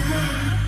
tonight.